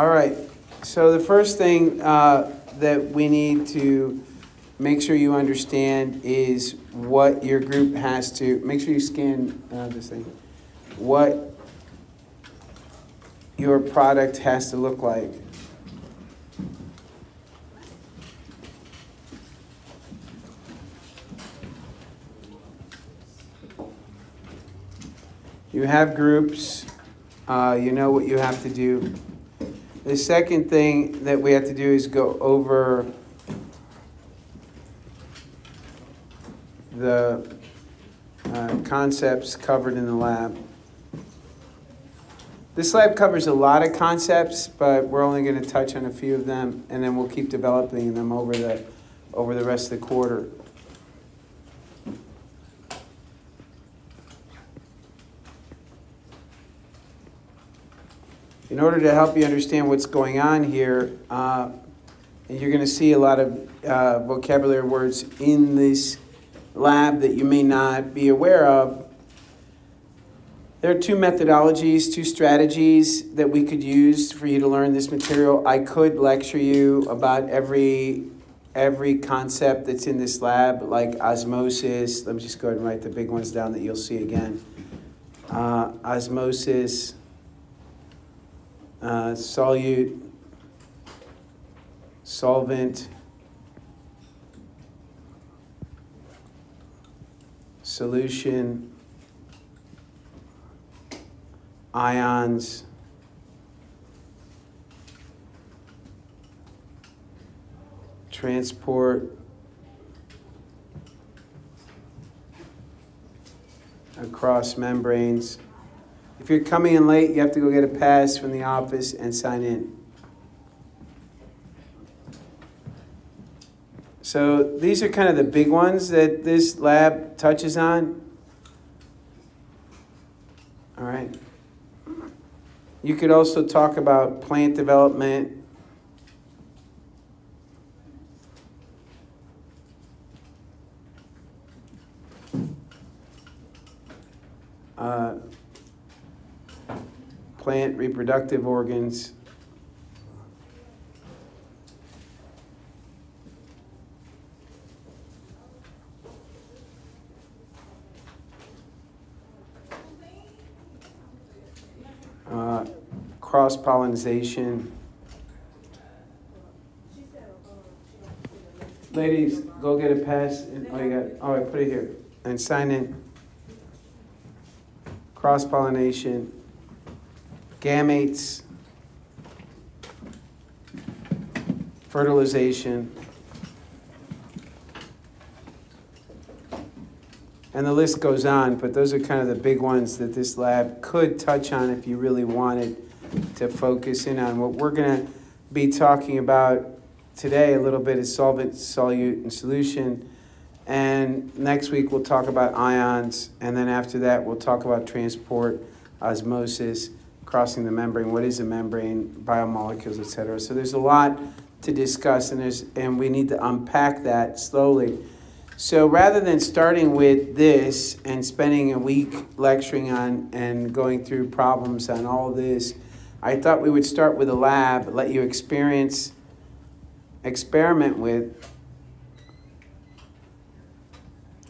All right, so the first thing uh, that we need to make sure you understand is what your group has to, make sure you scan uh, this thing, what your product has to look like. You have groups, uh, you know what you have to do. The second thing that we have to do is go over the uh, concepts covered in the lab. This lab covers a lot of concepts, but we're only going to touch on a few of them, and then we'll keep developing them over the over the rest of the quarter. In order to help you understand what's going on here, uh, you're going to see a lot of uh, vocabulary words in this lab that you may not be aware of. There are two methodologies, two strategies that we could use for you to learn this material. I could lecture you about every every concept that's in this lab, like osmosis. Let me just go ahead and write the big ones down that you'll see again. Uh, osmosis, uh, solute, solvent, solution, ions, transport, across membranes. If you're coming in late, you have to go get a pass from the office and sign in. So these are kind of the big ones that this lab touches on. All right. You could also talk about plant development. Uh, plant reproductive organs. Uh, cross pollination. Ladies, go get a pass. And, oh, you got. All right, put it here and sign in. Cross pollination gametes, fertilization, and the list goes on, but those are kind of the big ones that this lab could touch on if you really wanted to focus in on. What we're going to be talking about today a little bit is solvent, solute, and solution. And next week we'll talk about ions, and then after that we'll talk about transport, osmosis, crossing the membrane, what is a membrane, biomolecules, et cetera. So there's a lot to discuss, and, there's, and we need to unpack that slowly. So rather than starting with this and spending a week lecturing on and going through problems on all this, I thought we would start with a lab, let you experience, experiment with,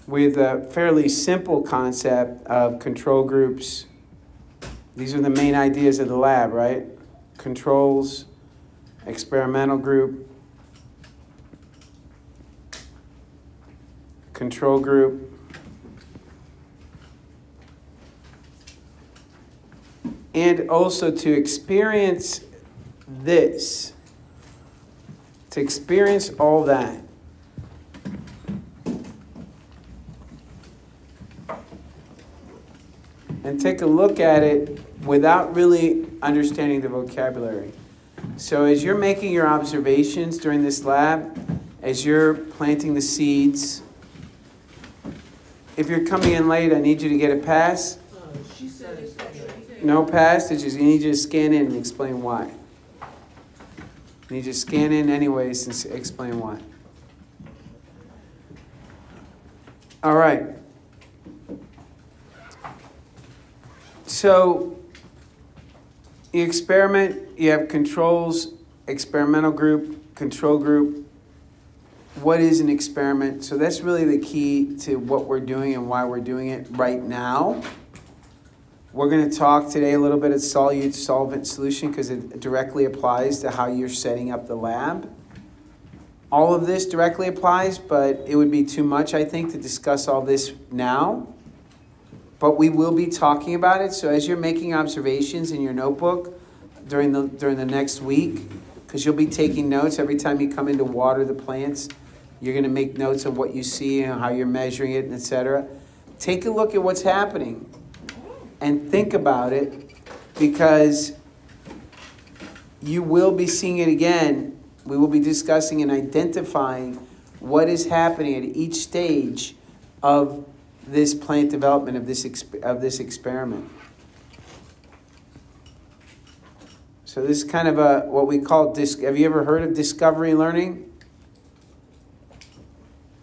with a fairly simple concept of control groups, these are the main ideas of the lab, right? Controls, experimental group, control group, and also to experience this, to experience all that. and take a look at it without really understanding the vocabulary. So, as you're making your observations during this lab, as you're planting the seeds, if you're coming in late, I need you to get a pass. No pass, it's just, you need you to scan in and explain why. You need to scan in anyways and explain why. All right. So, You experiment, you have controls, experimental group, control group. What is an experiment? So that's really the key to what we're doing and why we're doing it right now. We're going to talk today a little bit of solute solvent solution because it directly applies to how you're setting up the lab. All of this directly applies, but it would be too much, I think, to discuss all this now but we will be talking about it. So as you're making observations in your notebook during the during the next week, because you'll be taking notes every time you come in to water the plants, you're going to make notes of what you see and how you're measuring it, and etc. Take a look at what's happening and think about it, because you will be seeing it again. We will be discussing and identifying what is happening at each stage of this plant development of this, of this experiment. So this is kind of a what we call dis- have you ever heard of discovery learning?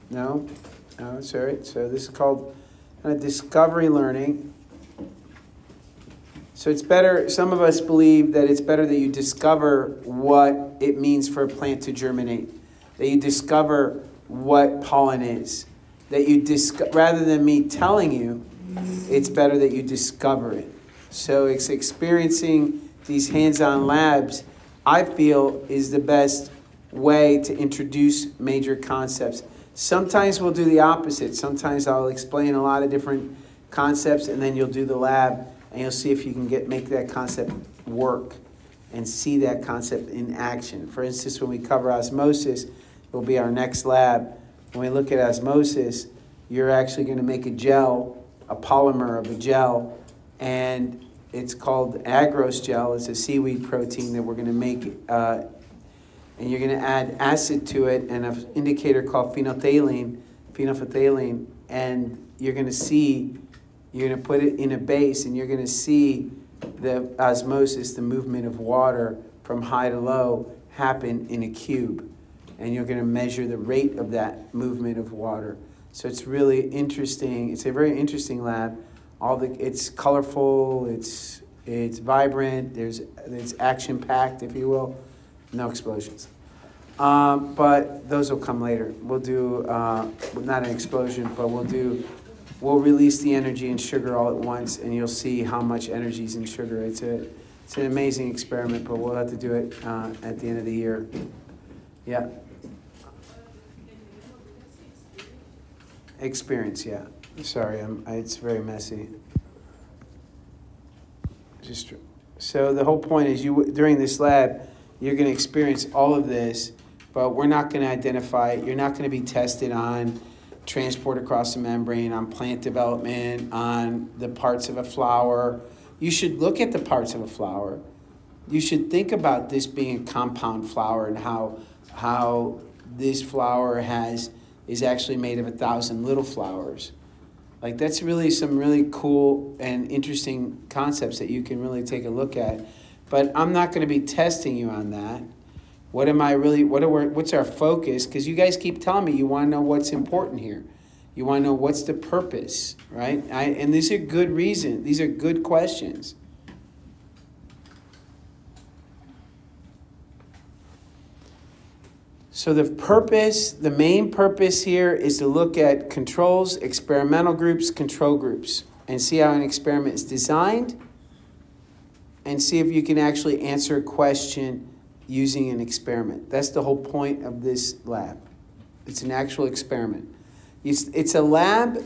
No? No, right. So this is called kind of discovery learning. So it's better, some of us believe that it's better that you discover what it means for a plant to germinate, that you discover what pollen is that you disco- rather than me telling you, it's better that you discover it. So it's experiencing these hands-on labs. I feel is the best way to introduce major concepts. Sometimes we'll do the opposite. Sometimes I'll explain a lot of different concepts, and then you'll do the lab, and you'll see if you can get make that concept work and see that concept in action. For instance, when we cover osmosis, it will be our next lab when we look at osmosis, you're actually going to make a gel, a polymer of a gel, and it's called agarose gel. It's a seaweed protein that we're going to make, uh, and you're going to add acid to it and an indicator called phenolphthalein, phenolphthalein, and you're going to see, you're going to put it in a base, and you're going to see the osmosis, the movement of water from high to low, happen in a cube and you're going to measure the rate of that movement of water. So it's really interesting. It's a very interesting lab. All the it's colorful. It's it's vibrant. There's it's action packed, if you will. No explosions. Um, but those will come later. We'll do uh, not an explosion, but we'll do we'll release the energy in sugar all at once, and you'll see how much energy is in sugar. It's a it's an amazing experiment, but we'll have to do it uh, at the end of the year. Yeah. Experience, yeah. Sorry, I'm, it's very messy. Just so the whole point is you during this lab, you're going to experience all of this, but we're not going to identify. You're not going to be tested on transport across the membrane, on plant development, on the parts of a flower. You should look at the parts of a flower. You should think about this being a compound flower and how how this flower has is actually made of a thousand little flowers. Like that's really some really cool and interesting concepts that you can really take a look at. But I'm not going to be testing you on that. What am I really? What are we, what's our focus? Because you guys keep telling me you want to know what's important here. You want to know what's the purpose, right? I, and these are good reasons. These are good questions. So the purpose, the main purpose here is to look at controls, experimental groups, control groups, and see how an experiment is designed and see if you can actually answer a question using an experiment. That's the whole point of this lab. It's an actual experiment. It's it's a lab,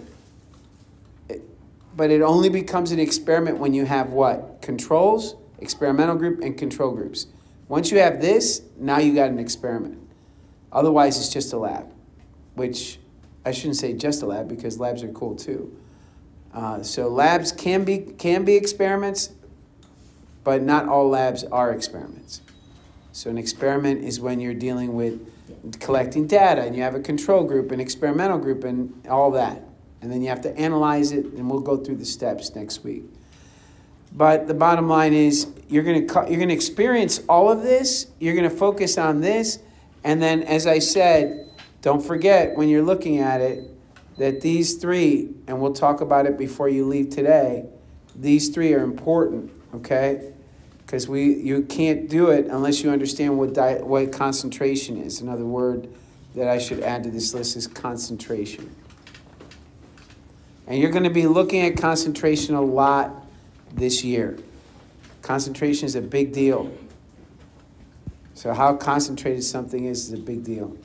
but it only becomes an experiment when you have what? Controls, experimental group, and control groups. Once you have this, now you got an experiment. Otherwise, it's just a lab, which I shouldn't say just a lab because labs are cool too. Uh, so labs can be can be experiments, but not all labs are experiments. So an experiment is when you're dealing with collecting data and you have a control group, an experimental group, and all that. And then you have to analyze it, and we'll go through the steps next week. But the bottom line is you're going to you're going to experience all of this. You're going to focus on this and then, as I said, don't forget when you're looking at it that these three, and we'll talk about it before you leave today, these three are important, okay? because we you can't do it unless you understand what what concentration is. Another word that I should add to this list is concentration. And you're going to be looking at concentration a lot this year. Concentration is a big deal. So, how concentrated something is is a big deal.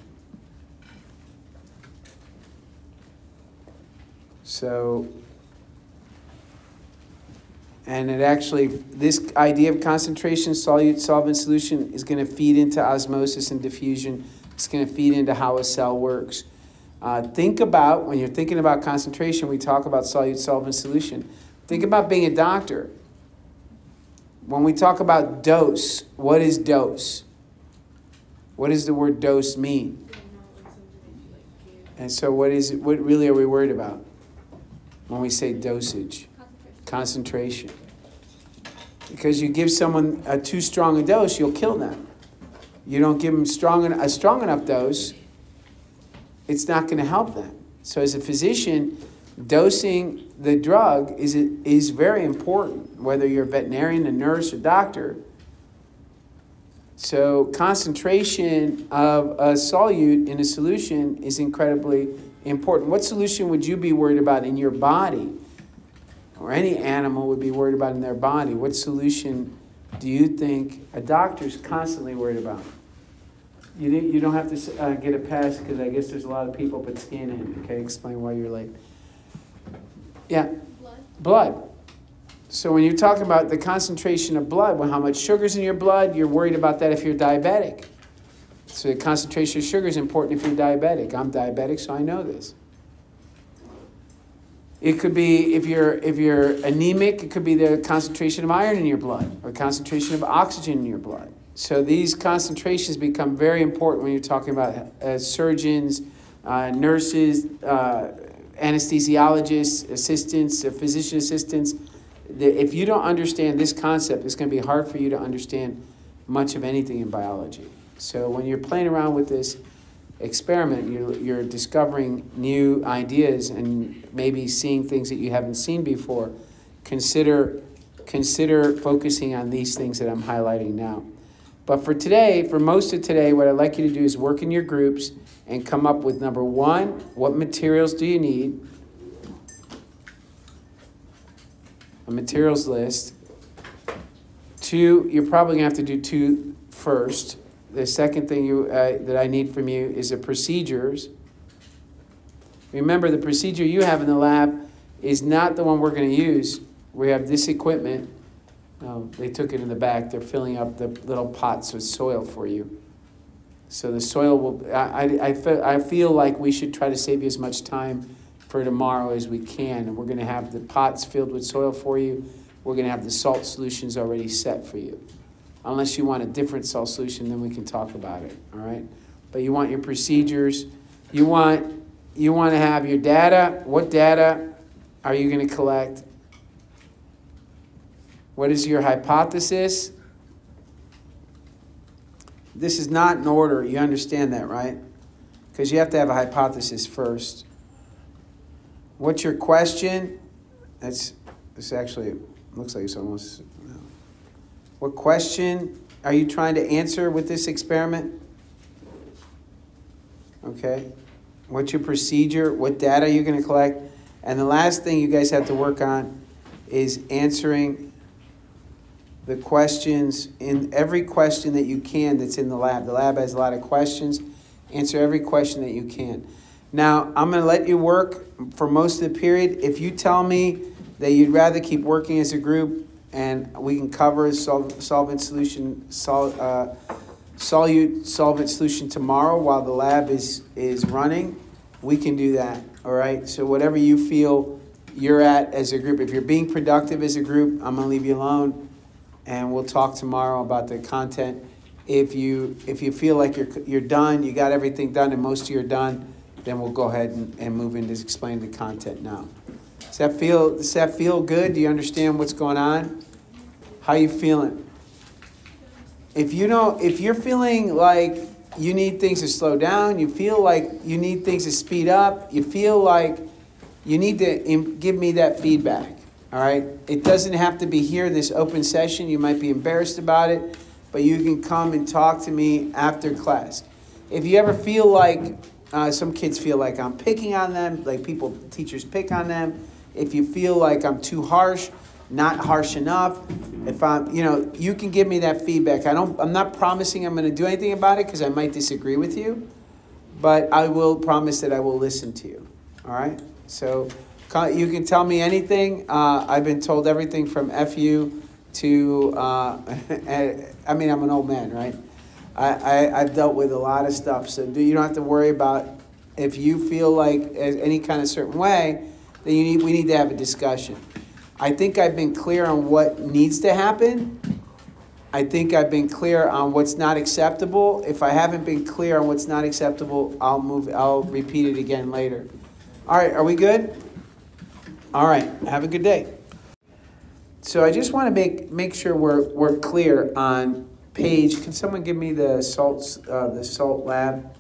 So, and it actually, this idea of concentration, solute, solvent, solution is going to feed into osmosis and diffusion. It's going to feed into how a cell works. Uh, think about, when you're thinking about concentration, we talk about solute, solvent, solution. Think about being a doctor. When we talk about dose, what is dose? What does the word dose mean? And so, what is it, what really are we worried about when we say dosage? Concentration. Because you give someone a too strong a dose, you'll kill them. You don't give them strong a strong enough dose, it's not going to help them. So, as a physician, dosing the drug is, is very important, whether you're a veterinarian, a nurse, or doctor. So, concentration of a solute in a solution is incredibly important. What solution would you be worried about in your body? Or any animal would be worried about in their body? What solution do you think a doctor's constantly worried about? You, you don't have to uh, get a pass because I guess there's a lot of people but scan in. Okay, explain why you're late. Yeah. Blood. Blood. So when you're talking about the concentration of blood, well, how much sugar's in your blood, you're worried about that if you're diabetic. So the concentration of sugar is important if you're diabetic. I'm diabetic, so I know this. It could be if you're if you're anemic, it could be the concentration of iron in your blood or concentration of oxygen in your blood. So these concentrations become very important when you're talking about uh, surgeons, uh, nurses, uh, anesthesiologists, assistants, uh, physician assistants. If you don't understand this concept, it's going to be hard for you to understand much of anything in biology. So when you're playing around with this experiment, you're, you're discovering new ideas and maybe seeing things that you haven't seen before. Consider, consider focusing on these things that I'm highlighting now. But for today, for most of today, what I'd like you to do is work in your groups and come up with number one, what materials do you need? A materials list. Two, you're probably to have to do two first. The second thing you, uh, that I need from you is the procedures. Remember, the procedure you have in the lab is not the one we're going to use. We have this equipment. Oh, they took it in the back. They're filling up the little pots with soil for you. So the soil will, I, I, feel, I feel like we should try to save you as much time for tomorrow as we can. And we're going to have the pots filled with soil for you. We're going to have the salt solutions already set for you. Unless you want a different salt solution, then we can talk about it, all right? But you want your procedures. You want, you want to have your data. What data are you going to collect? What is your hypothesis? This is not in order. You understand that, right? Because you have to have a hypothesis first. What's your question? That's this actually looks like it's almost. What question are you trying to answer with this experiment? Okay. What's your procedure? What data are you going to collect? And the last thing you guys have to work on is answering the questions in every question that you can that's in the lab. The lab has a lot of questions. Answer every question that you can. Now, I'm going to let you work for most of the period. If you tell me that you'd rather keep working as a group and we can cover sol- solvent solution, sol- uh, solute solvent solution tomorrow while the lab is, is running, we can do that. All right? So, whatever you feel you're at as a group, if you're being productive as a group, I'm going to leave you alone and we'll talk tomorrow about the content. If you if you feel like you're you're done, you got everything done, and most of you are done, then we'll go ahead and, and move into explaining the content now. Does that feel does that feel good? Do you understand what's going on? How you feeling? If you don't, if you're feeling like you need things to slow down, you feel like you need things to speed up, you feel like you need to give me that feedback. All right? It doesn't have to be here, in this open session. You might be embarrassed about it, but you can come and talk to me after class. If you ever feel like, uh, some kids feel like I'm picking on them, like people, teachers pick on them. If you feel like I'm too harsh, not harsh enough, if I'm, you know, you can give me that feedback. I don't, I'm not promising I'm going to do anything about it because I might disagree with you, but I will promise that I will listen to you. All right? So you can tell me anything. Uh, I've been told everything from FU to, uh, I mean, I'm an old man, right? I, I, I've dealt with a lot of stuff, so do, you don't have to worry about if you feel like any kind of certain way, then you need, we need to have a discussion. I think I've been clear on what needs to happen. I think I've been clear on what's not acceptable. If I haven't been clear on what's not acceptable, I'll move. I'll repeat it again later. All right, are we good? All right, have a good day. So I just want to make make sure we're we're clear on page. Can someone give me the salt uh, the salt lab?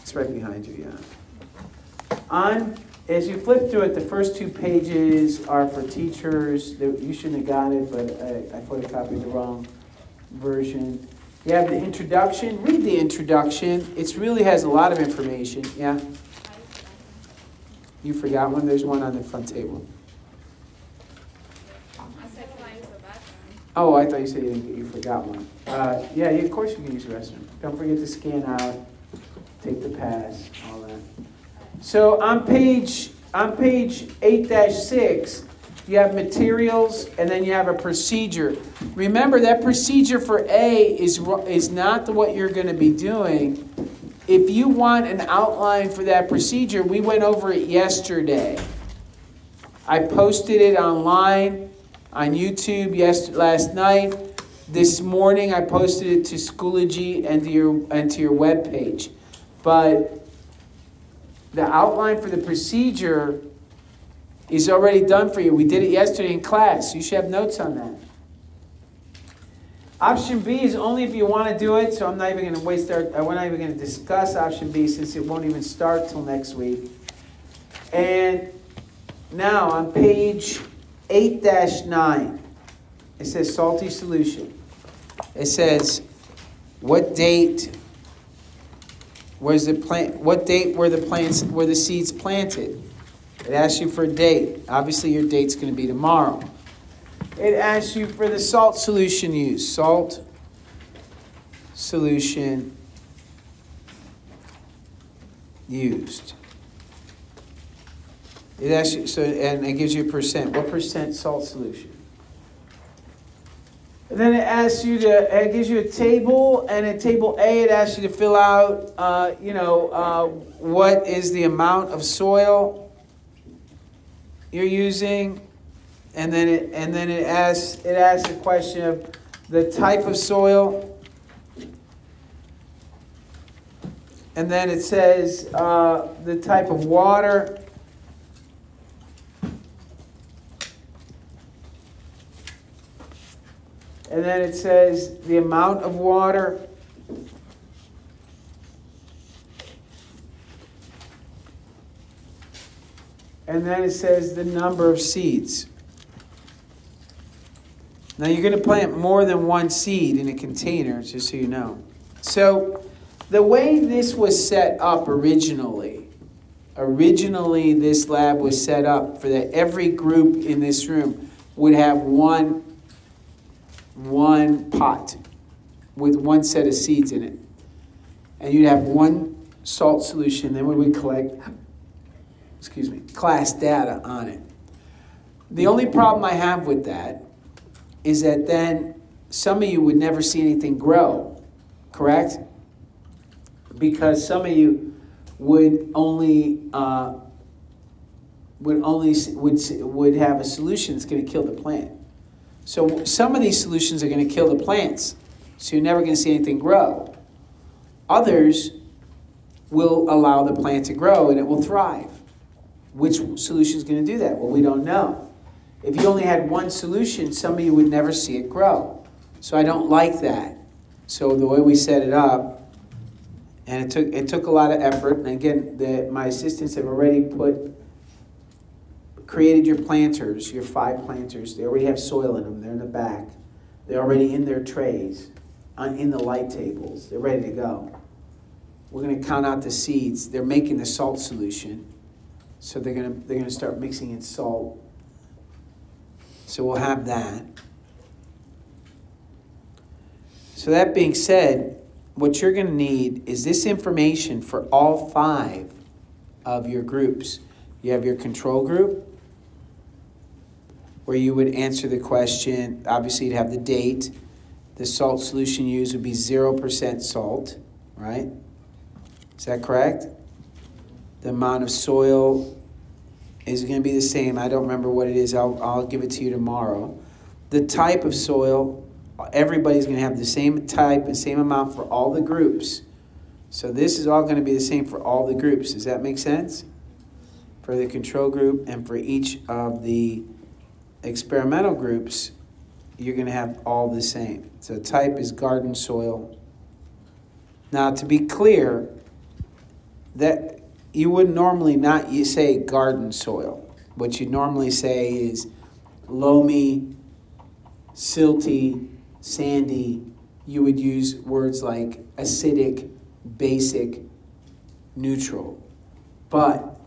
It's right behind you. Yeah. On as you flip through it, the first two pages are for teachers. You shouldn't have got it, but I, I photocopied the wrong version. You have the introduction. Read the introduction. It really has a lot of information. Yeah? You forgot one? There's one on the front table. Oh, I thought you said you, you forgot one. Uh, yeah, of course you can use the restroom. Don't forget to scan out, take the pass, all that. So on page on page 8-6, you have materials and then you have a procedure. Remember that procedure for A is is not the what you're going to be doing. If you want an outline for that procedure, we went over it yesterday. I posted it online on YouTube yes, last night. This morning I posted it to Schoology and to your and to your web page. But the outline for the procedure is already done for you. We did it yesterday in class. You should have notes on that. Option B is only if you want to do it, so I'm not even going to waste our, we're not even going to discuss option B since it won't even start till next week. And now on page 8-9, it says salty solution. It says, what date Where's the plant? What date were the plants? Were the seeds planted? It asks you for a date. Obviously, your date's going to be tomorrow. It asks you for the salt solution used. Salt solution used. It you so, and it gives you a percent. What percent salt solution? And then it asks you to, it gives you a table, and in table A, it asks you to fill out, uh, you know, uh, what is the amount of soil you're using, and then it, and then it asks, it asks the question of the type of soil, and then it says uh, the type of water, And then it says the amount of water. And then it says the number of seeds. Now you're going to plant more than one seed in a container, just so you know. So the way this was set up originally, originally this lab was set up for that every group in this room would have one one pot with one set of seeds in it. And you'd have one salt solution, then we would collect, excuse me, class data on it. The only problem I have with that is that then some of you would never see anything grow, correct? Because some of you would only uh, would only would would have a solution that's going to kill the plant. So some of these solutions are going to kill the plants, so you're never going to see anything grow. Others will allow the plant to grow and it will thrive. Which solution is going to do that? Well, we don't know. If you only had one solution, some of you would never see it grow. So I don't like that. So the way we set it up, and it took it took a lot of effort. And again, the, my assistants have already put created your planters, your five planters. They already have soil in them. They're in the back. They're already in their trays, uh, in the light tables. They're ready to go. We're going to count out the seeds. They're making the salt solution. So they're going to, they're going to start mixing in salt. So we'll have that. So that being said, what you're going to need is this information for all five of your groups. You have your control group, where you would answer the question. Obviously, you'd have the date. The salt solution used would be 0% salt, right? Is that correct? The amount of soil is going to be the same. I don't remember what it is. I'll, I'll give it to you tomorrow. The type of soil, everybody's going to have the same type and same amount for all the groups. So this is all going to be the same for all the groups. Does that make sense? For the control group and for each of the experimental groups, you're going to have all the same. So type is garden soil. Now, to be clear, that you would normally not you say garden soil. What you'd normally say is loamy, silty, sandy. You would use words like acidic, basic, neutral. But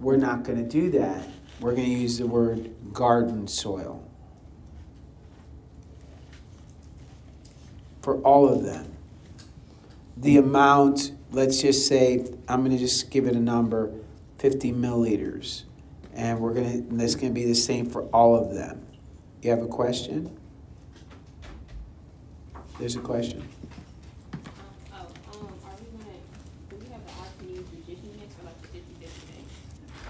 we're not going to do that. We're going to use the word garden soil for all of them. The amount let's just say, I'm going to just give it a number, 50 milliliters. And we're going to, that's going to be the same for all of them. You have a question? There's a question.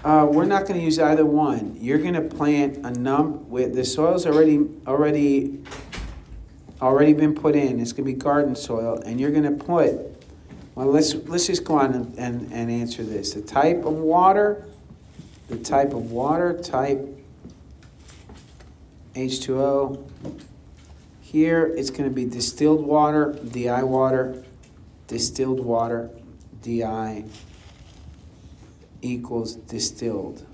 Uh, we're not going to use either one. You're going to plant a num with the soil's already already already been put in. It's going to be garden soil, and you're going to put well, let's, let's just go on and, and, and answer this. The type of water, the type of water, type H2O. Here it's going to be distilled water, DI water, distilled water, DI equals distilled.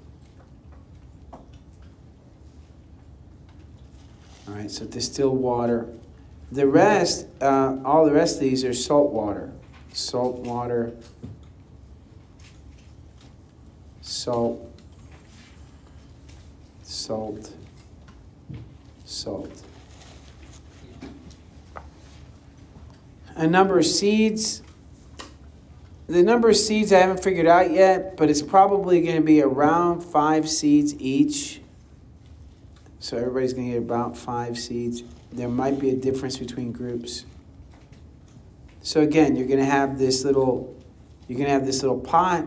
All right, so distilled water. The rest, uh, all the rest of these are salt water salt water, salt, salt, salt. A number of seeds. The number of seeds I haven't figured out yet, but it's probably going to be around five seeds each. So everybody's going to get about five seeds. There might be a difference between groups. So again, you're going to have this little, you're going to have this little pot.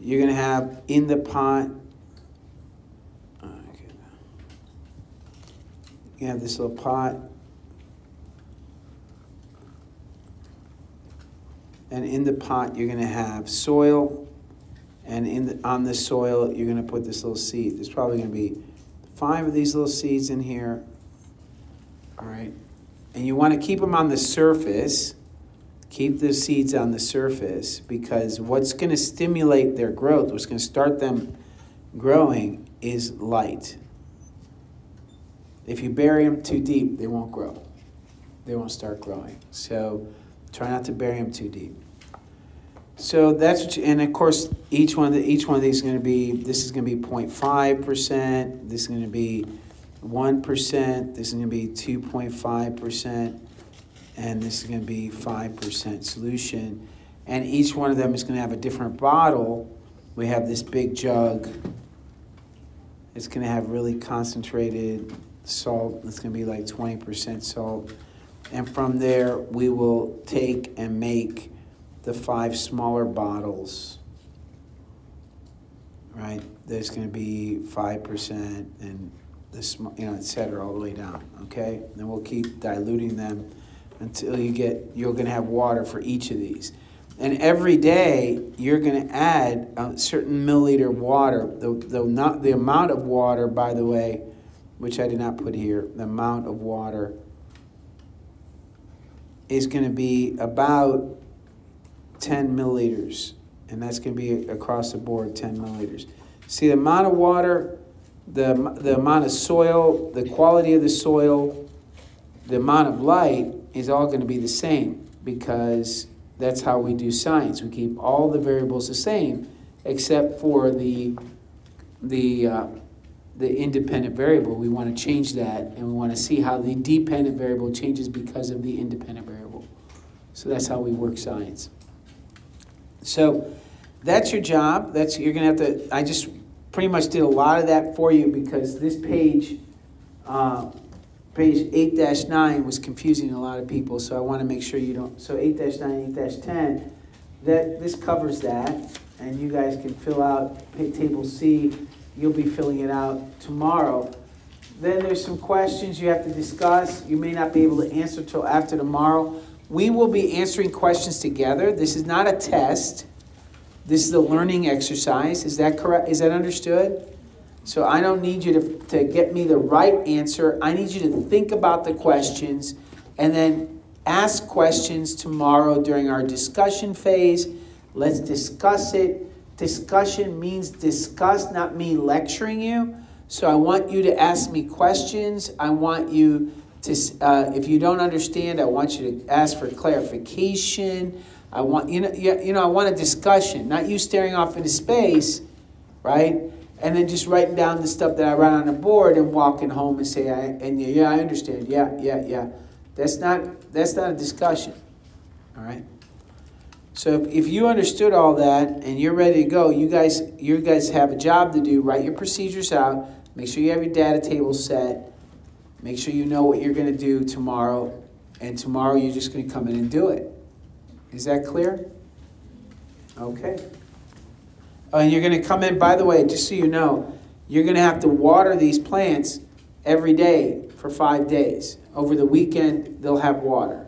You're going to have in the pot, uh, you have this little pot. And in the pot, you're going to have soil. And in the, on the soil, you're going to put this little seed. There's probably going to be five of these little seeds in here. All right and you want to keep them on the surface. Keep the seeds on the surface because what's going to stimulate their growth, what's going to start them growing, is light. If you bury them too deep, they won't grow. They won't start growing. So try not to bury them too deep. So that's what you, and of course each one of the, each one of these is going to be this is going to be 0.5 percent. This is going to be 1%, this is going to be 2.5%, and this is going to be 5% solution. And each one of them is going to have a different bottle. We have this big jug. It's going to have really concentrated salt. It's going to be like 20% salt. And from there, we will take and make the five smaller bottles. Right? There's going to be 5% and this, you know, et cetera, all the way down, okay? Then we'll keep diluting them until you get, you're gonna have water for each of these. And every day, you're gonna add a certain milliliter of water, the, the, not, the amount of water, by the way, which I did not put here, the amount of water is gonna be about 10 milliliters. And that's going to be across the board 10 milliliters. See the amount of water, the, the amount of soil, the quality of the soil, the amount of light is all going to be the same because that's how we do science. We keep all the variables the same except for the, the, uh, the independent variable. We want to change that and we want to see how the dependent variable changes because of the independent variable. So that's how we work science. So that's your job. That's you're to have to. I just pretty much did a lot of that for you because this page, uh, page 8-9 was confusing a lot of people. So I want to make sure you don't. So 8-9, 8-10, that this covers that, and you guys can fill out table C. You'll be filling it out tomorrow. Then there's some questions you have to discuss. You may not be able to answer till after tomorrow. We will be answering questions together. This is not a test. This is a learning exercise. Is that correct? Is that understood? So I don't need you to, to get me the right answer. I need you to think about the questions and then ask questions tomorrow during our discussion phase. Let's discuss it. Discussion means discuss, not me lecturing you. So I want you to ask me questions. I want you to, uh, if you don't understand, I want you to ask for clarification. I want you know you know I want a discussion, not you staring off into space, right? And then just writing down the stuff that I write on the board and walking home and say, I, and yeah, I understand. Yeah, yeah, yeah. That's not that's not a discussion. All right. So if, if you understood all that and you're ready to go, you guys you guys have a job to do. Write your procedures out. Make sure you have your data table set. Make sure you know what you're going to do tomorrow. And tomorrow you're just going to come in and do it. Is that clear? Okay. Uh, and you're going to come in, by the way, just so you know, you're going to have to water these plants every day for five days. Over the weekend, they'll have water.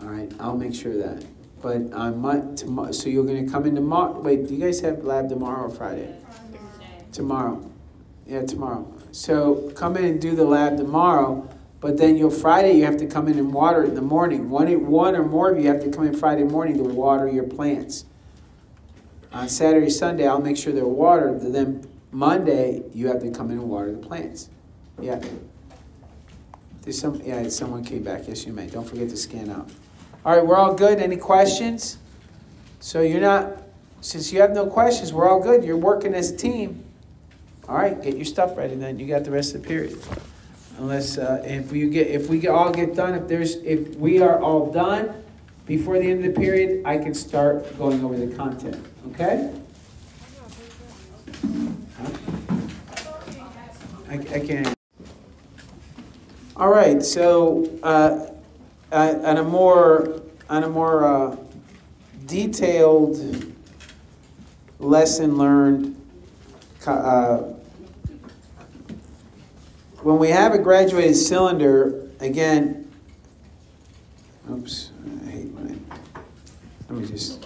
All right, I'll make sure that. But on my, tomorrow, so you're going to come in tomorrow. Wait, do you guys have lab tomorrow or Friday? Tomorrow. Yeah, tomorrow. So come in and do the lab tomorrow. But then you'll Friday you have to come in and water in the morning. One, one or more of you have to come in Friday morning to water your plants. On Saturday, Sunday, I'll make sure they're watered. Then Monday, you have to come in and water the plants. Yeah. There's some. Yeah, someone came back. Yes, you may. Don't forget to scan out. All right, we're all good. Any questions? So you're not. Since you have no questions, we're all good. You're working as a team. All right, get your stuff ready. Then. You got the rest of the period. Unless uh, if we get if we all get done if there's if we are all done before the end of the period i can start going over the content okay? I, I can't. All right so uh, on a more on a more uh, detailed lesson learned uh, when we have a graduated cylinder, again, oops, I hate my, let me just.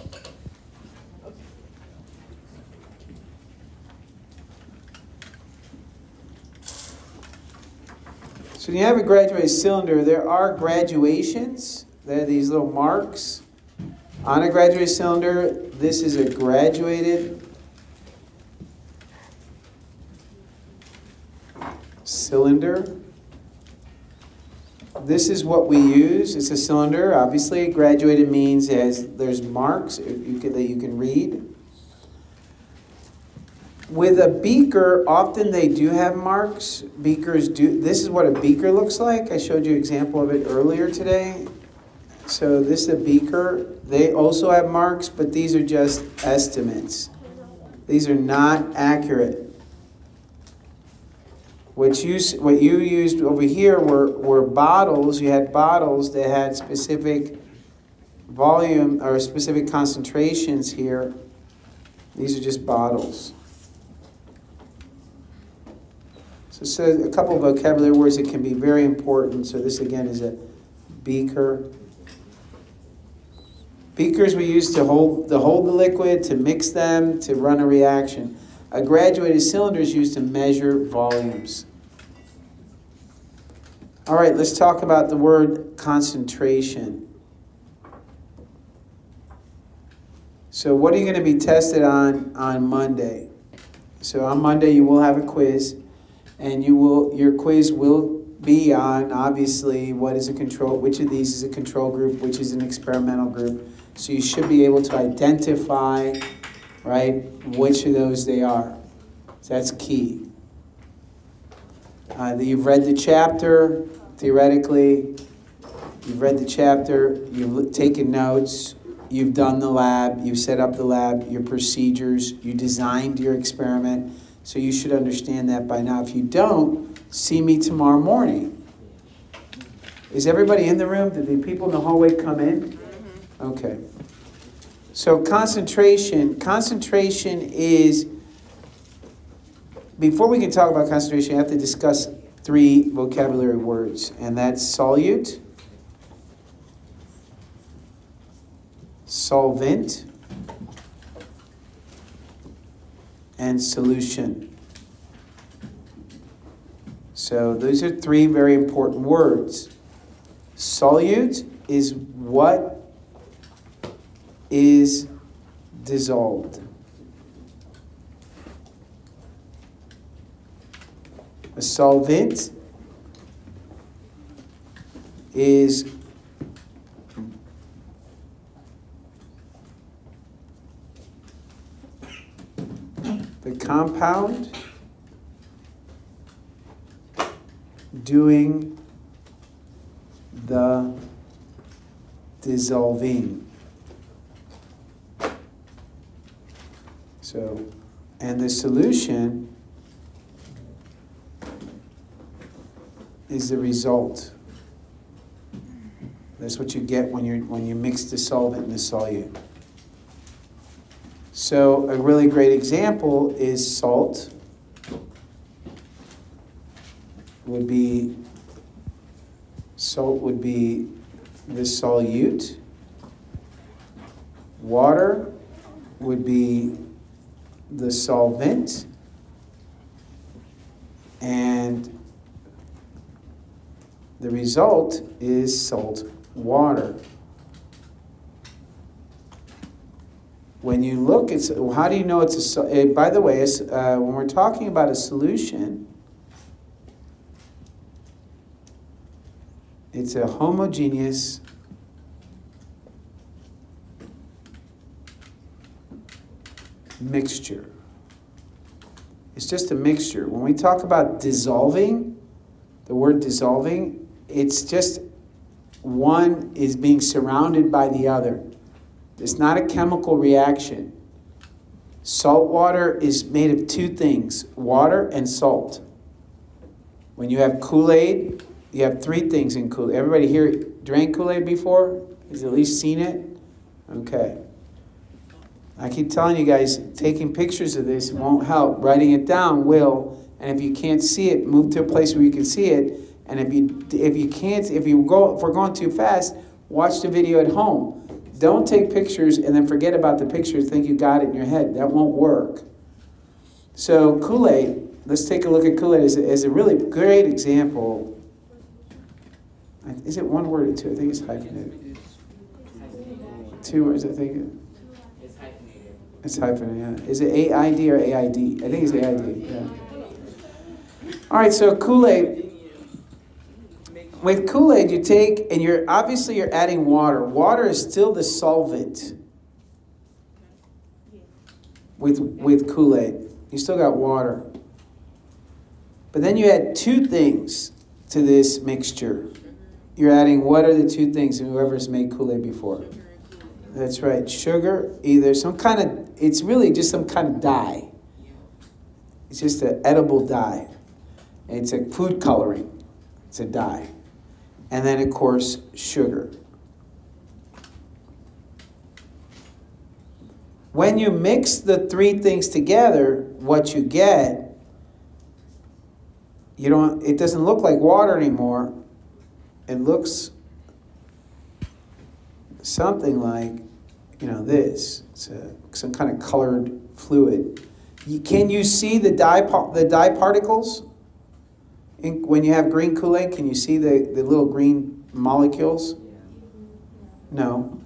So when you have a graduated cylinder, there are graduations. There are these little marks on a graduated cylinder. This is a graduated cylinder. This is what we use. It's a cylinder. Obviously, graduated means as there's marks that you can read. With a beaker, often they do have marks. Beakers do. This is what a beaker looks like. I showed you an example of it earlier today. So this is a beaker. They also have marks, but these are just estimates. These are not accurate. What you, what you used over here were, were bottles. You had bottles that had specific volume or specific concentrations here. These are just bottles. So, so a couple of vocabulary words that can be very important. So this again is a beaker. Beakers we use to hold, to hold the liquid, to mix them, to run a reaction. A graduated cylinder is used to measure volumes. All right, let's talk about the word concentration. So what are you going to be tested on on Monday? So on Monday you will have a quiz, and you will your quiz will be on obviously what is a control, which of these is a control group, which is an experimental group. So you should be able to identify, right, which of those they are. So that's key. Uh, you've read the chapter theoretically. You've read the chapter. You've taken notes. You've done the lab. You've set up the lab. Your procedures. You designed your experiment. So you should understand that by now. If you don't, see me tomorrow morning. Is everybody in the room? Did the people in the hallway come in? Okay. So concentration, concentration is, before we can talk about concentration, I have to discuss three vocabulary words, and that's solute, solvent, and solution. So those are three very important words. Solute is what is dissolved. A solvent is the compound doing the dissolving. So, and the solution is the result. That's what you get when you when you mix the solvent and the solute. So a really great example is salt. Would be salt would be the solute. Water would be the solvent and the result is salt water. When you look, it's how do you know it's a? Eh, by the way, uh, when we're talking about a solution, it's a homogeneous mixture. It's just a mixture. When we talk about dissolving, the word dissolving, it's just one is being surrounded by the other. It's not a chemical reaction. Salt water is made of two things water and salt. When you have Kool Aid, you have three things in Kool Aid. Everybody here drank Kool Aid before? Has at least seen it? Okay. I keep telling you guys, taking pictures of this won't help. Writing it down will. And if you can't see it, move to a place where you can see it. And if you if you can't, if you go, if we're going too fast, watch the video at home. Don't take pictures and then forget about the pictures. Think you got it in your head. That won't work. So Kool Aid. Let's take a look at Kool Aid as, as a really great example. Is it one word or two? I think it's hyphenated. Two words, I think. It's hyphenated, yeah. Is it AID or AID? I think it's AID, yeah. All right, so Kool-Aid. With Kool-Aid, you take, and you're, obviously you're adding water. Water is still the solvent with, with Kool-Aid. You still got water. But then you add two things to this mixture. You're adding, what are the two things? Whoever's made Kool-Aid before. That's right. Sugar, either some kind of, it's really just some kind of dye. It's just an edible dye. It's a food coloring. It's a dye. And then, of course, sugar. When you mix the three things together, what you get, you don't, it doesn't look like water anymore. It looks something like, you know, this. It's a, some kind of colored fluid. You, can you see the dye, the dye particles? In, when you have green Kool-Aid, can you see the, the little green molecules? No.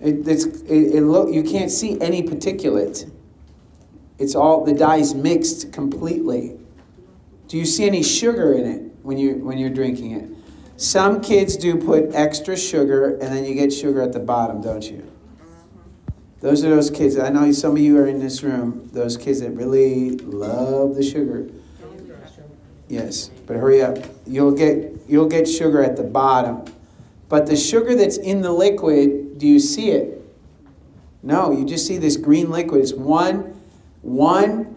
It, it's, it, it look, you can't see any particulate. It's all, the dye's mixed completely. Do you see any sugar in it when, you, when you're drinking it? Some kids do put extra sugar, and then you get sugar at the bottom, don't you? Those are those kids. I know some of you are in this room. Those kids that really love the sugar. Yes, but hurry up. You'll get you'll get sugar at the bottom. But the sugar that's in the liquid, do you see it? No, you just see this green liquid. It's one, one,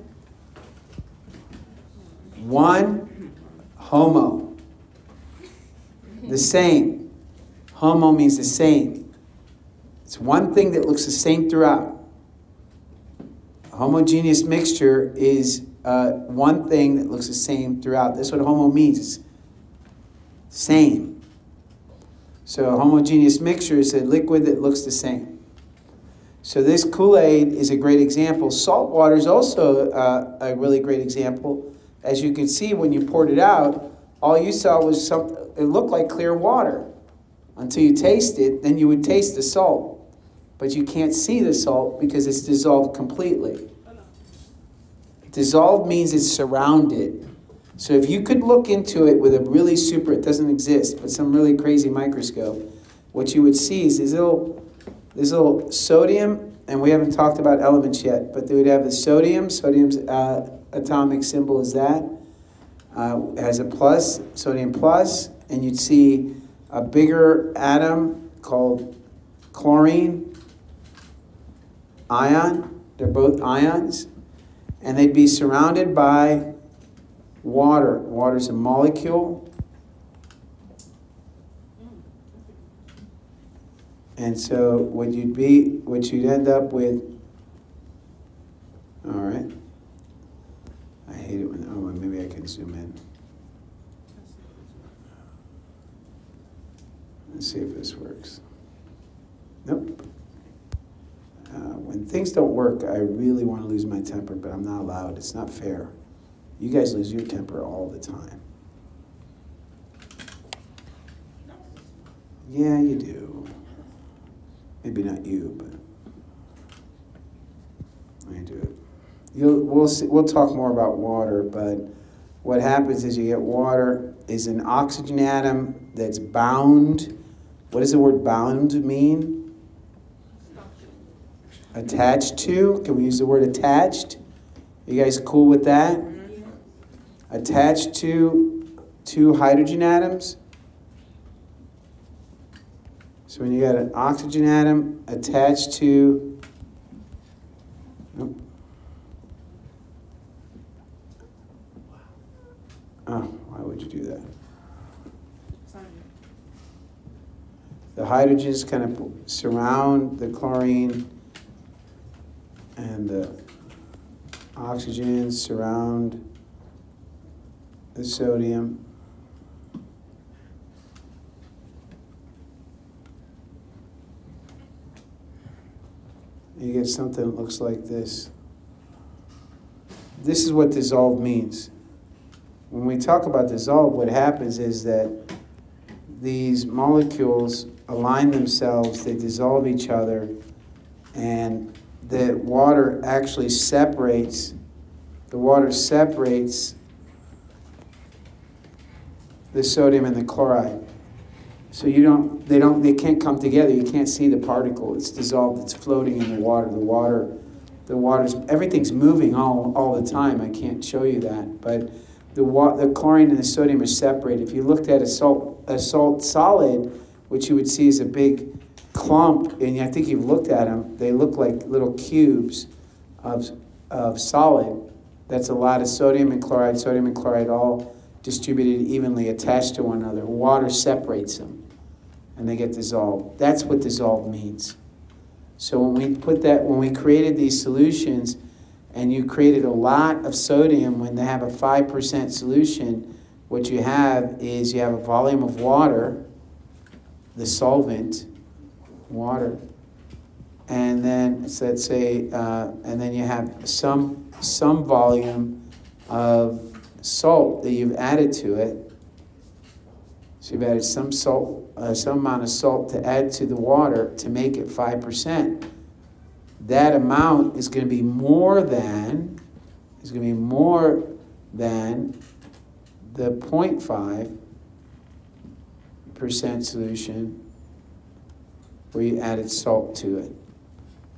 one homo. The same. Homo means the same. It's one thing that looks the same throughout. A homogeneous mixture is uh, one thing that looks the same throughout. That's what homo means. It's same. So a homogeneous mixture is a liquid that looks the same. So this Kool-Aid is a great example. Salt water is also uh, a really great example. As you can see, when you poured it out, all you saw was something, it looked like clear water. Until you taste it, then you would taste the salt. But you can't see the salt because it's dissolved completely. Dissolved means it's surrounded. So if you could look into it with a really super, it doesn't exist, but some really crazy microscope, what you would see is this little, this little sodium, and we haven't talked about elements yet, but they would have the sodium. Sodium's uh, atomic symbol is that. Uh, has a plus, sodium plus, and you'd see a bigger atom called chlorine ion. They're both ions. And they'd be surrounded by water. Water's a molecule. And so what you'd be, what you'd end up with, all right. I hate it when, oh, maybe I can zoom in. Let's see if this works. Nope. Uh, when things don't work, I really want to lose my temper, but I'm not allowed. It's not fair. You guys lose your temper all the time. Yeah, you do. Maybe not you, but I do it. You'll, we'll, see, we'll talk more about water, but what happens is you get water is an oxygen atom that's bound. What does the word bound mean? Attached to. Can we use the word attached? Are You guys cool with that? attached to two hydrogen atoms. So when you got an oxygen atom attached to oh, why would you do that? The hydrogens kind of surround the chlorine and the oxygens surround the sodium. You get something that looks like this. This is what dissolve means. When we talk about dissolve, what happens is that these molecules align themselves, they dissolve each other, and the water actually separates, the water separates the sodium and the chloride. So you don't, they don't, they can't come together. You can't see the particle. It's dissolved. It's floating in the water. The water, the water's, everything's moving all, all the time. I can't show you that, but the wa- the chlorine and the sodium are separated. If you looked at a salt, a salt solid, which you would see is a big clump, and I think you've looked at them. They look like little cubes of of solid. That's a lot of sodium and chloride. Sodium and chloride all distributed evenly, attached to one another. Water separates them and they get dissolved. That's what dissolved means. So when we put that, when we created these solutions, and you created a lot of sodium when they have a 5% solution, what you have is you have a volume of water, the solvent, water, and then so let's say, uh, and then you have some some volume of salt that you've added to it. So you've added some salt, uh, some amount of salt to add to the water to make it 5%. That amount is going to be more than, is going to be more than the 0.5% solution where you added salt to it.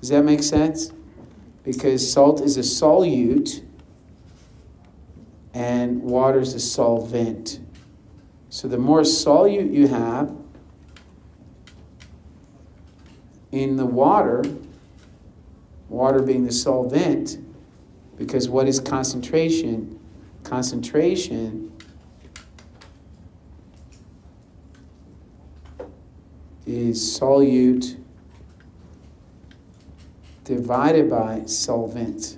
Does that make sense? Because salt is a solute and water is a solvent. So the more solute you have in the water, water being the solvent, because what is concentration? Concentration is solute divided by solvent.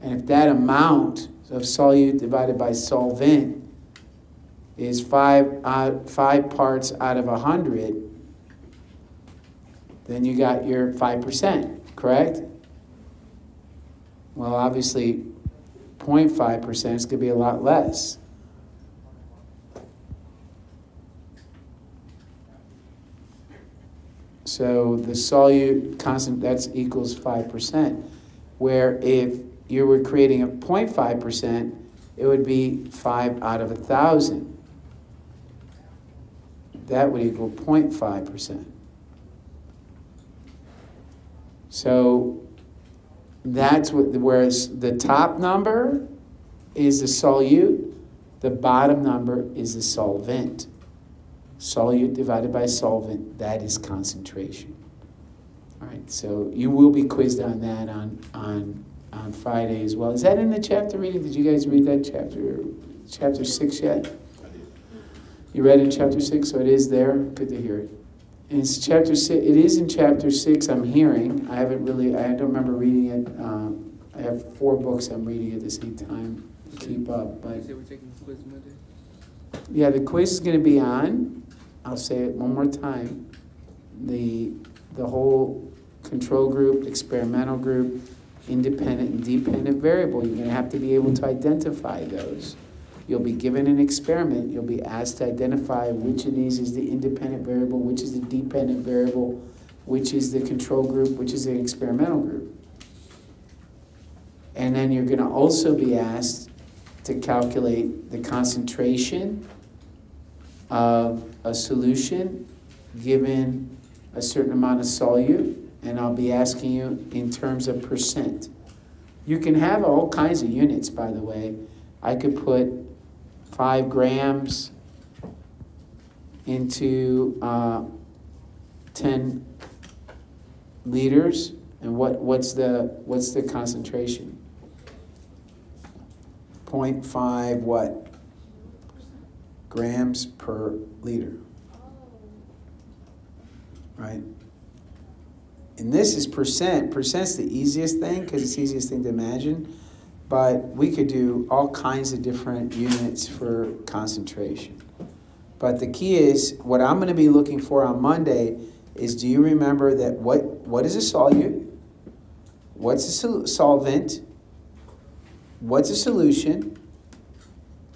And if that amount of solute divided by solvent is five, out, five parts out of a hundred, then you got your 5%, correct? Well, obviously, 0.5% is going to be a lot less. So the solute constant, that's equals 5%. Where if you were creating a 0.5%, it would be 5 out of a 1,000. That would equal 0.5%. So that's what, whereas the top number is the solute, the bottom number is the solvent. Solute divided by solvent, that is concentration. All right, so you will be quizzed on that on, on on Friday as well. Is that in the chapter reading? Did you guys read that chapter, chapter six yet? You read in chapter six, so it is there. Good to hear it. And it's chapter six. It is in chapter six. I'm hearing. I haven't really. I don't remember reading it. Um, I have four books I'm reading at the same time to keep up. But yeah, the quiz is going to be on. I'll say it one more time. The the whole control group, experimental group, independent and dependent variable. You're going to have to be able to identify those. You'll be given an experiment. You'll be asked to identify which of these is the independent variable, which is the dependent variable, which is the control group, which is the experimental group. And then you're going to also be asked to calculate the concentration of a solution given a certain amount of solute and I'll be asking you in terms of percent. You can have all kinds of units, by the way. I could put five grams into uh, 10 liters, and what, what's, the, what's the concentration? 0.5 what? Grams per liter. Right? and this is percent. Percent's the easiest thing because it's the easiest thing to imagine. But we could do all kinds of different units for concentration. But the key is what I'm going to be looking for on Monday is do you remember that what, what is a solute? What's a sol solvent? What's a solution?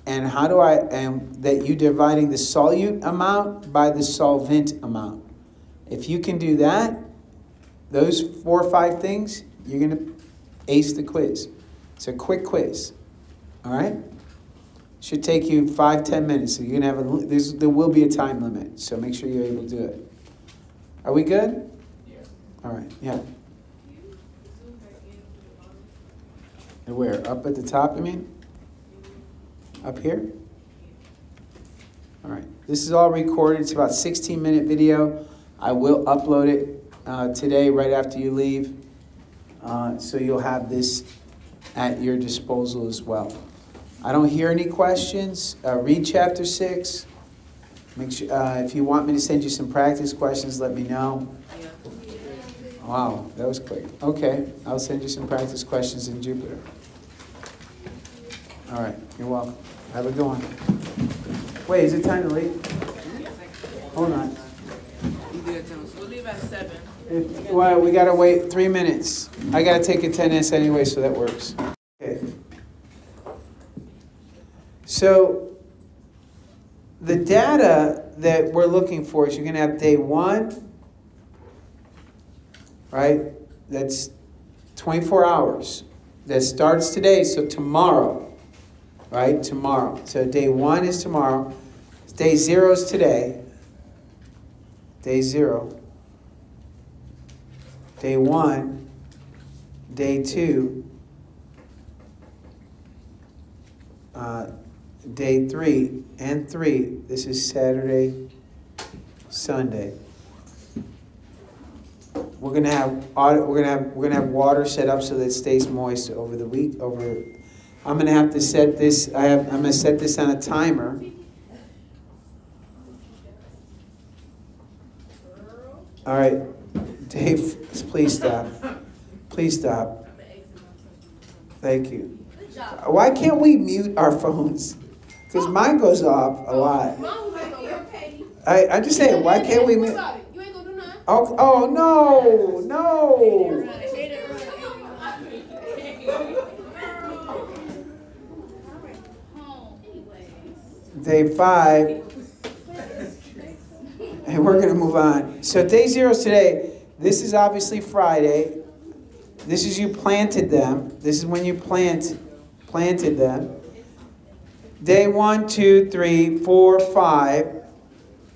And how do I, and that you dividing the solute amount by the solvent amount. If you can do that, those four or five things, you're going to ace the quiz. It's a quick quiz. All right? Should take you five, ten minutes. So you're gonna have a. there's, there will be a time limit. So make sure you're able to do it. Are we good? Yeah. All right. Yeah. And where? Up at the top, you mean? Up here? All right. This is all recorded. It's about 16 minute video. I will upload it uh, today right after you leave. Uh, so you'll have this at your disposal as well. I don't hear any questions. Uh, read chapter 6. Make sure, uh, if you want me to send you some practice questions, let me know. Wow, that was quick. Okay, I'll send you some practice questions in Jupiter. All right, you're welcome. Have a good one. Wait, is it time to leave? Hold on. We'll leave at 7. If, well, we gotta wait three minutes. I gotta take attendance anyway, so that works. Okay. So the data that we're looking for is you're going to have day one, right? That's 24 hours. That starts today, so tomorrow, right? Tomorrow. So day one is tomorrow. Day zero is today. Day zero. Day one. Day two. Uh, day three and three. This is Saturday, Sunday. We're gonna have we're gonna have we're gonna have water set up so that it stays moist over the week. Over, I'm gonna have to set this. I have. I'm gonna set this on a timer. All right, Dave. Please stop. Please stop. Thank you. Why can't we mute our phones? Because mine goes off a lot. I, I'm just saying, why can't we mute? Oh, oh no, no. Day five. And we're going to move on. So, day zero is today. This is obviously Friday. This is you planted them. This is when you plant planted them. Day one, two, three, four, five.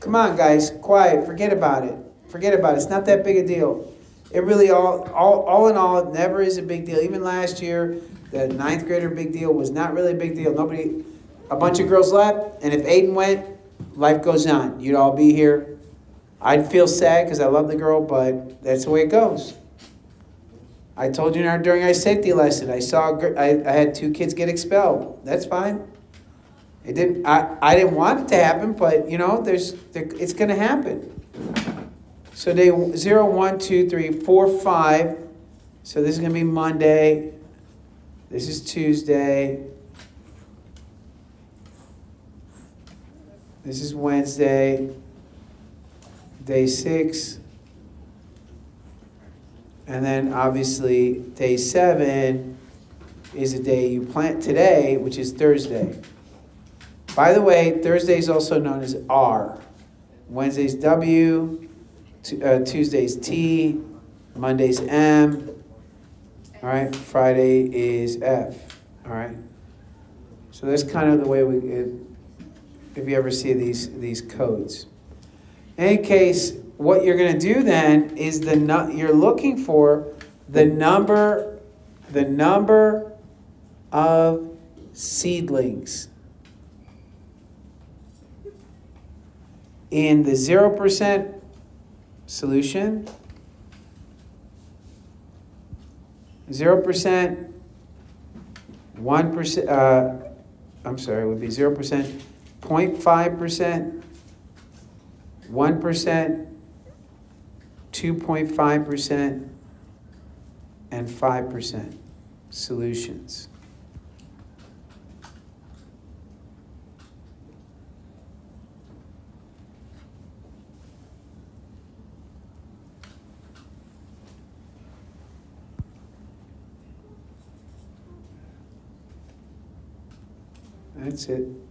Come on, guys, quiet. Forget about it. Forget about it. It's not that big a deal. It really all, all, all in all, never is a big deal. Even last year, the ninth grader big deal was not really a big deal. Nobody, a bunch of girls left, and if Aiden went, life goes on. You'd all be here. I'd feel sad because I love the girl, but that's the way it goes. I told you now during our safety lesson, I saw I, I had two kids get expelled. That's fine. It didn't. I, I didn't want it to happen, but you know, there's there, it's going to happen. So day zero, one, two, three, four, five. So this is going to be Monday. This is Tuesday. This is Wednesday. Day six. And then obviously day seven is a day you plant today, which is Thursday. By the way, Thursday is also known as R. Wednesday's W, uh, Tuesday's T, Monday's M, all right, Friday is F, all right. So that's kind of the way we, if you ever see these, these codes. In any case, what you're going to do then is the you're looking for the number the number of seedlings in the 0% solution, 0%, 1%, uh, I'm sorry, it would be 0%, 0.5%, 1%, 2.5%, and 5% solutions. That's it.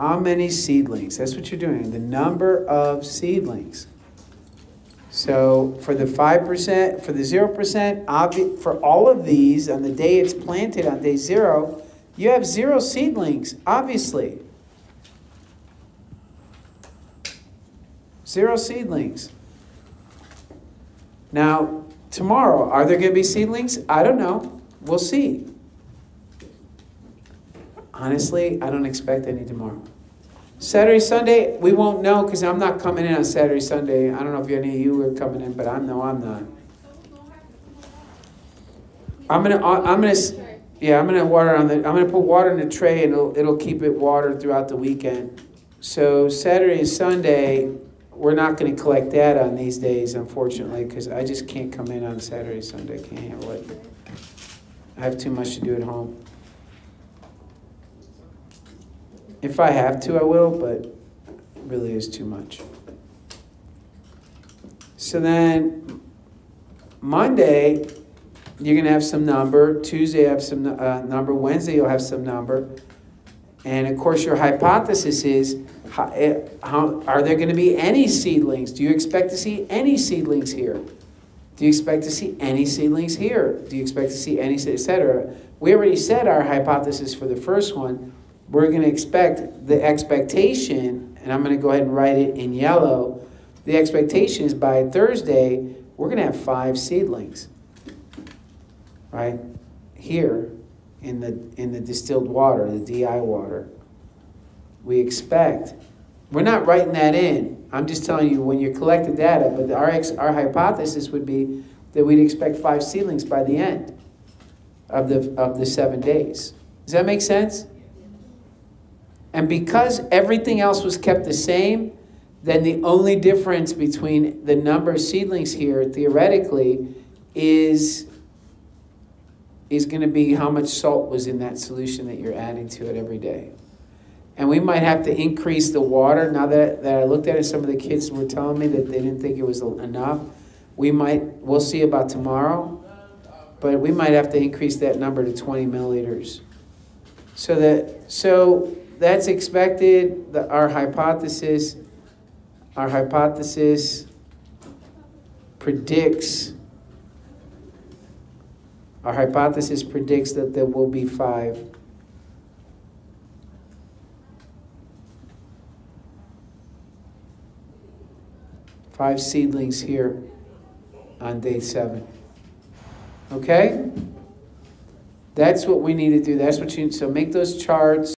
How many seedlings? That's what you're doing. The number of seedlings. So for the 5%, for the 0%, for all of these, on the day it's planted, on day zero, you have zero seedlings, obviously. Zero seedlings. Now, tomorrow, are there going to be seedlings? I don't know. We'll see. Honestly, I don't expect any tomorrow. Saturday, Sunday, we won't know because I'm not coming in on Saturday, Sunday. I don't know if any of you are coming in, but I know I'm not. I'm gonna, uh, I'm gonna, yeah, I'm gonna water on the, I'm gonna put water in the tray and it'll, it'll keep it watered throughout the weekend. So Saturday and Sunday, we're not gonna collect that on these days, unfortunately, because I just can't come in on Saturday, Sunday. Can't handle it. I have too much to do at home. If I have to, I will, but it really is too much. So then, Monday, you're gonna have some number. Tuesday, you have some uh, number. Wednesday, you'll have some number. And of course, your hypothesis is how, eh, how, are there going to be any seedlings? Do you expect to see any seedlings here? Do you expect to see any seedlings here? Do you expect to see any, etc.? We already said our hypothesis for the first one. We're going to expect the expectation, and I'm going to go ahead and write it in yellow. The expectation is by Thursday, we're going to have five seedlings, right? Here in the, in the distilled water, the DI water. We expect, we're not writing that in. I'm just telling you when you collect the data, but our, ex, our hypothesis would be that we'd expect five seedlings by the end of the, of the seven days. Does that make sense? And because everything else was kept the same, then the only difference between the number of seedlings here, theoretically, is, is going to be how much salt was in that solution that you're adding to it every day. And we might have to increase the water. Now that, that I looked at it, some of the kids were telling me that they didn't think it was enough. We might, we'll see about tomorrow, but we might have to increase that number to 20 milliliters. So that, so that's expected. The, our hypothesis, our hypothesis predicts, our hypothesis predicts that there will be five. Five seedlings here on day seven. Okay? That's what we need to do. That's what you, need. so make those charts.